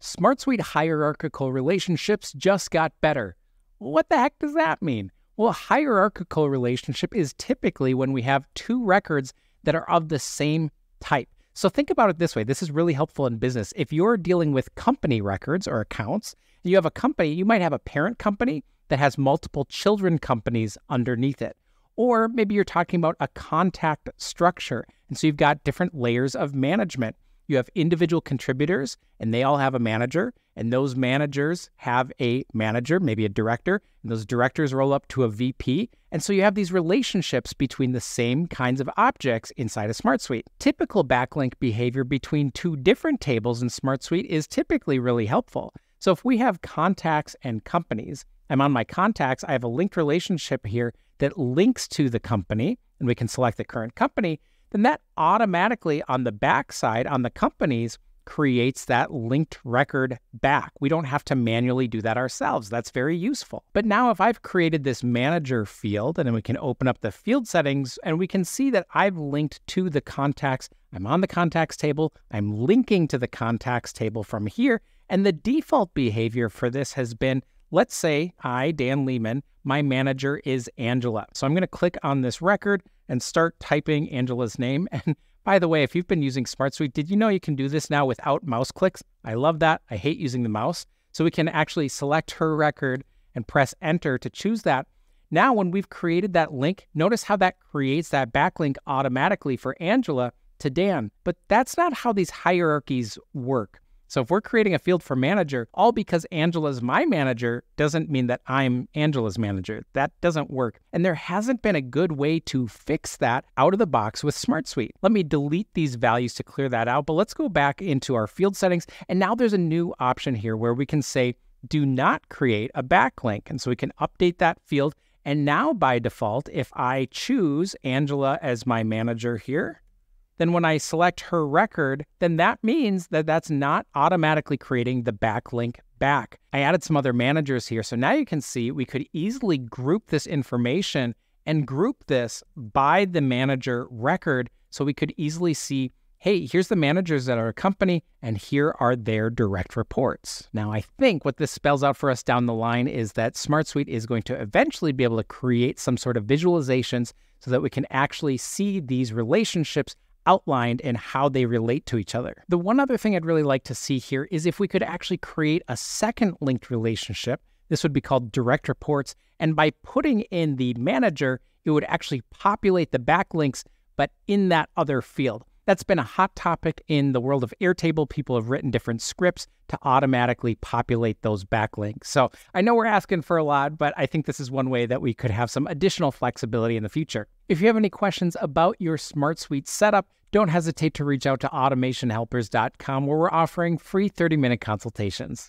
SmartSuite hierarchical relationships just got better. What the heck does that mean? Well, a hierarchical relationship is typically when we have two records that are of the same type. So think about it this way. This is really helpful in business. If you're dealing with company records or accounts, you have a company, you might have a parent company that has multiple children companies underneath it. Or maybe you're talking about a contact structure. And so you've got different layers of management. You have individual contributors, and they all have a manager, and those managers have a manager, maybe a director, and those directors roll up to a VP. And so you have these relationships between the same kinds of objects inside a SmartSuite. Typical backlink behavior between two different tables in SmartSuite is typically really helpful. So if we have contacts and companies, I'm on my contacts, I have a linked relationship here that links to the company, and we can select the current company then that automatically on the backside on the companies creates that linked record back. We don't have to manually do that ourselves. That's very useful. But now if I've created this manager field and then we can open up the field settings and we can see that I've linked to the contacts. I'm on the contacts table. I'm linking to the contacts table from here. And the default behavior for this has been let's say I, Dan Leeman, my manager is Angela. So I'm going to click on this record and start typing Angela's name. And by the way, if you've been using SmartSuite, did you know you can do this now without mouse clicks? I love that. I hate using the mouse. So we can actually select her record and press enter to choose that. Now, when we've created that link, notice how that creates that backlink automatically for Angela to Dan. But that's not how these hierarchies work. So if we're creating a field for manager, all because Angela's my manager doesn't mean that I'm Angela's manager. That doesn't work. And there hasn't been a good way to fix that out of the box with SmartSuite. Let me delete these values to clear that out, but let's go back into our field settings. And now there's a new option here where we can say, do not create a backlink. And so we can update that field. And now by default, if I choose Angela as my manager here, then when I select her record, then that means that that's not automatically creating the backlink back. I added some other managers here. So now you can see we could easily group this information and group this by the manager record. So we could easily see, hey, here's the managers at our company and here are their direct reports. Now, I think what this spells out for us down the line is that SmartSuite is going to eventually be able to create some sort of visualizations so that we can actually see these relationships outlined and how they relate to each other. The one other thing I'd really like to see here is if we could actually create a second linked relationship. This would be called direct reports. And by putting in the manager, it would actually populate the backlinks, but in that other field. That's been a hot topic in the world of Airtable. People have written different scripts to automatically populate those backlinks. So I know we're asking for a lot, but I think this is one way that we could have some additional flexibility in the future. If you have any questions about your SmartSuite setup, don't hesitate to reach out to automationhelpers.com where we're offering free 30 minute consultations.